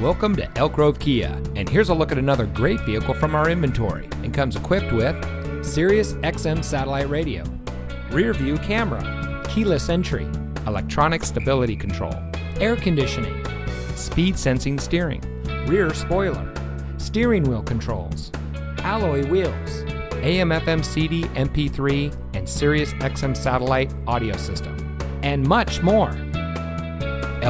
Welcome to Elk Grove Kia, and here's a look at another great vehicle from our inventory and comes equipped with Sirius XM satellite radio, rear view camera, keyless entry, electronic stability control, air conditioning, speed sensing steering, rear spoiler, steering wheel controls, alloy wheels, AM FM CD MP3 and Sirius XM satellite audio system, and much more.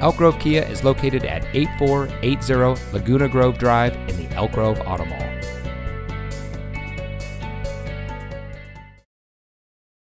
Elk Grove Kia is located at 8480 Laguna Grove Drive in the Elk Grove Auto Mall.